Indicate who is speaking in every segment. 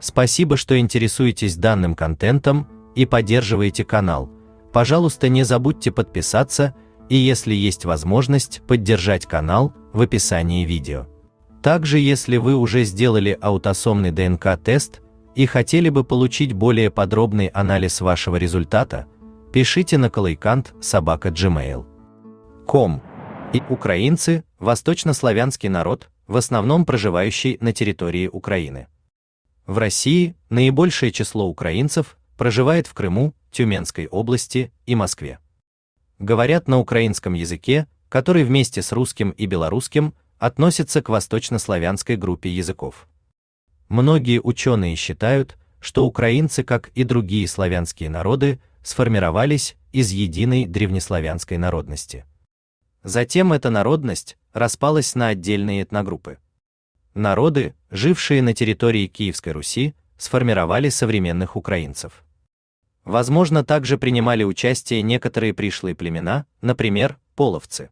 Speaker 1: Спасибо, что интересуетесь данным контентом и поддерживаете канал. Пожалуйста, не забудьте подписаться и если есть возможность, поддержать канал в описании видео. Также, если вы уже сделали аутосомный ДНК-тест и хотели бы получить более подробный анализ вашего результата, пишите на колайкант собака gmail.com. И украинцы – восточнославянский народ, в основном проживающий на территории Украины. В России наибольшее число украинцев проживает в Крыму, Тюменской области и Москве. Говорят на украинском языке, который вместе с русским и белорусским относится к восточнославянской группе языков. Многие ученые считают, что украинцы, как и другие славянские народы, сформировались из единой древнеславянской народности. Затем эта народность распалась на отдельные этногруппы. Народы, жившие на территории Киевской Руси, сформировали современных украинцев. Возможно, также принимали участие некоторые пришлые племена, например, половцы.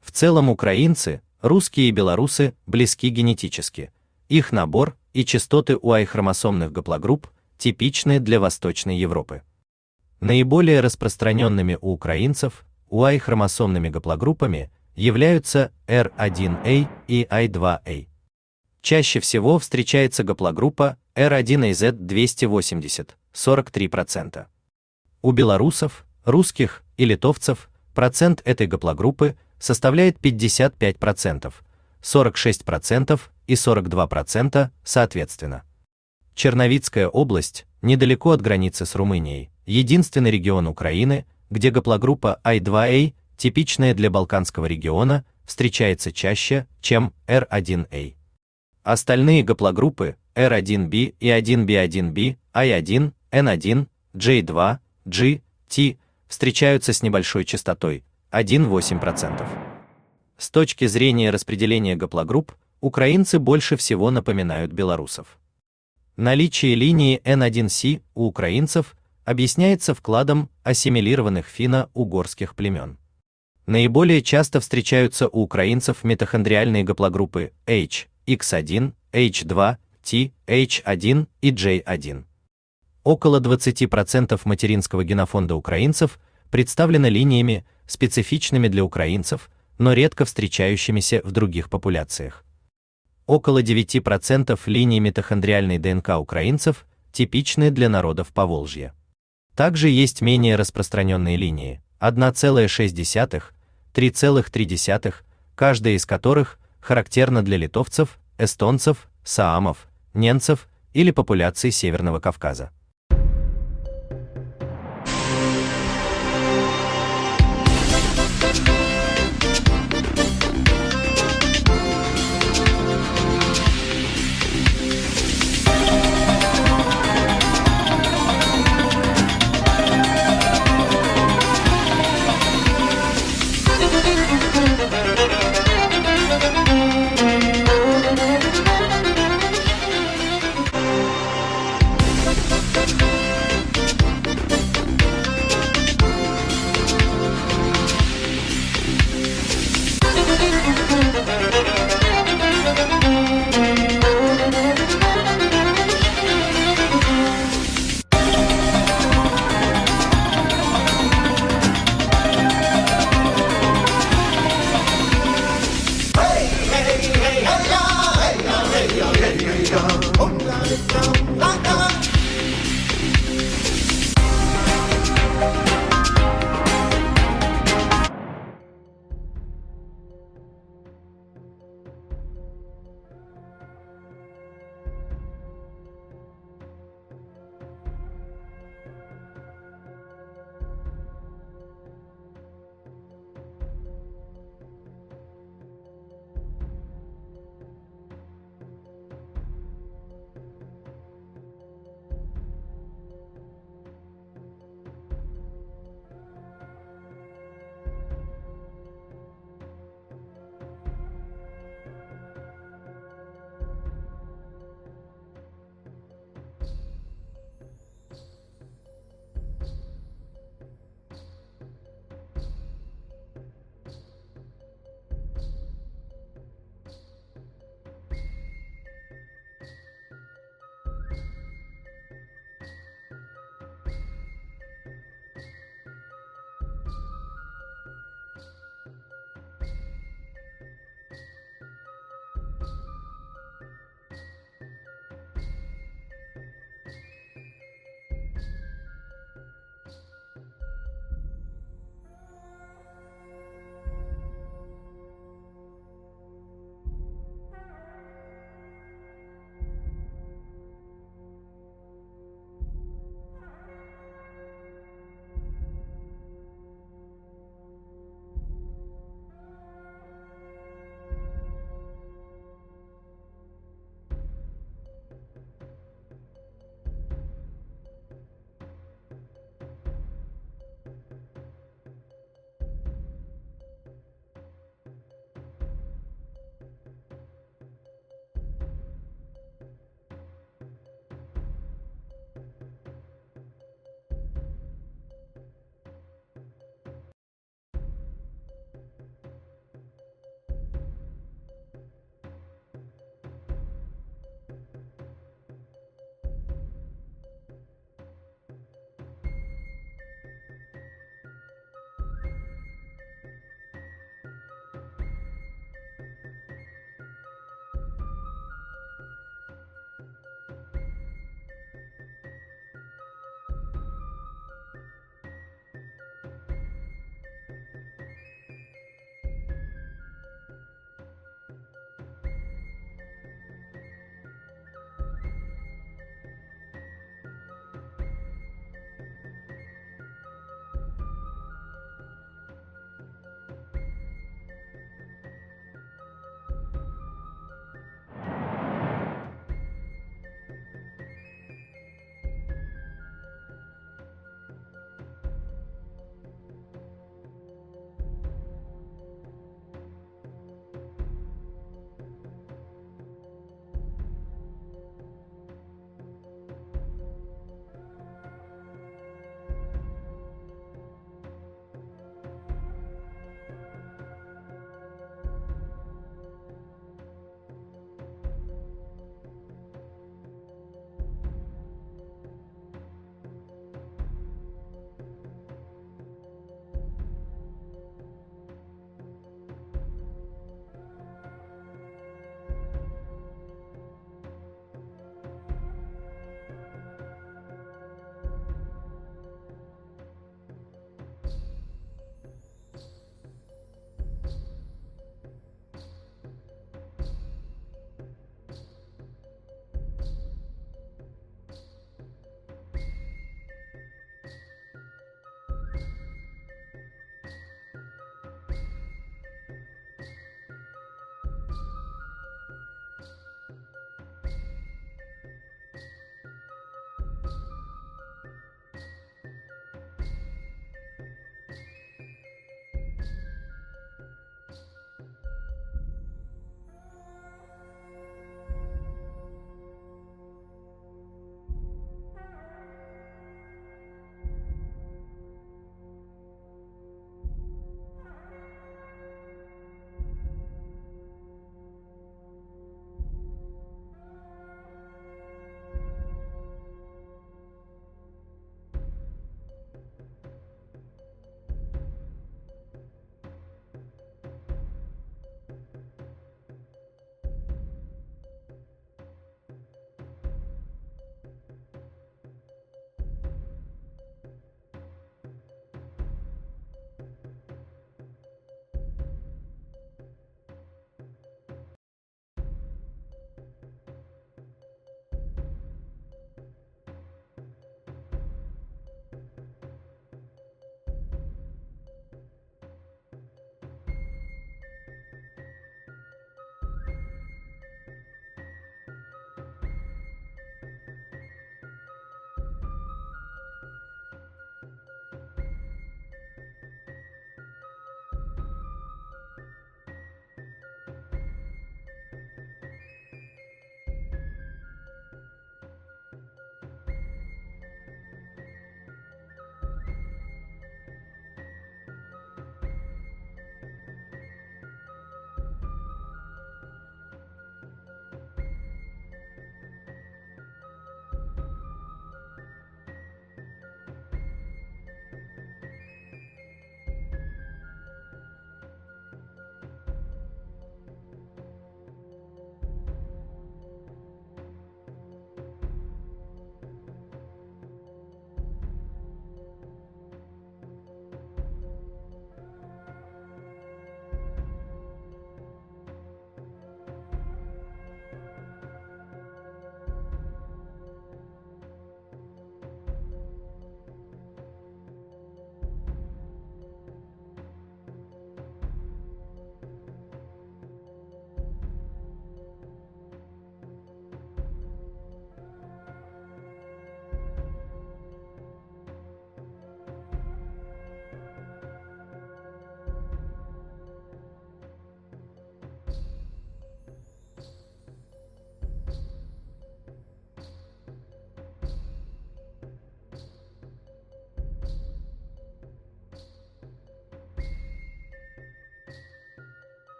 Speaker 1: В целом украинцы, русские и белорусы близки генетически. Их набор и частоты УАЙ-хромосомных гаплогрупп типичны для Восточной Европы. Наиболее распространенными у украинцев УАЙ-хромосомными гаплогруппами являются R1A и I2A. Чаще всего встречается гаплогруппа R1AZ280, 43%. У белорусов, русских и литовцев процент этой гаплогруппы составляет 55%, 46% и 42% соответственно. Черновицкая область, недалеко от границы с Румынией, единственный регион Украины, где гаплогруппа I2A, типичная для Балканского региона, встречается чаще, чем R1A. Остальные гаплогруппы R1b и 1b1b, I1, N1, J2, G, T встречаются с небольшой частотой 1,8%. С точки зрения распределения гаплогрупп, украинцы больше всего напоминают белорусов. Наличие линии N1C у украинцев объясняется вкладом ассимилированных финно-угорских племен. Наиболее часто встречаются у украинцев митохондриальные гаплогруппы H, X1, H2, T, H1 и J1. Около 20% материнского генофонда украинцев представлено линиями, специфичными для украинцев, но редко встречающимися в других популяциях. Около 9% линий митохондриальной ДНК украинцев типичны для народов Поволжья. Также есть менее распространенные линии 1,6, 3,3, каждая из которых характерна для литовцев, эстонцев, саамов, ненцев или популяций Северного Кавказа.